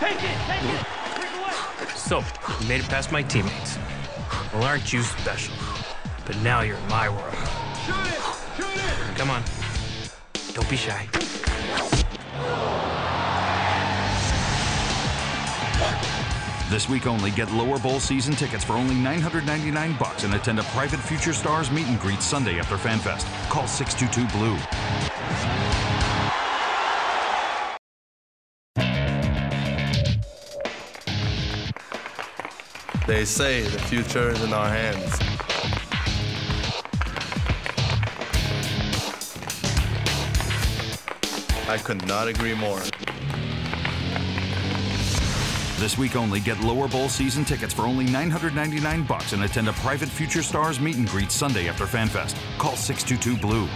Take it! Take it! Away! So, you made it past my teammates. Well, aren't you special? But now you're in my world. Shoot it! Shoot it! Come on. Don't be shy. This week only, get lower bowl season tickets for only 999 bucks and attend a private Future Stars meet and greet Sunday after FanFest. Call 622 Blue. They say the future is in our hands. I could not agree more. This week only, get lower bowl season tickets for only 999 bucks and attend a private Future Stars meet and greet Sunday after FanFest. Call 622 Blue.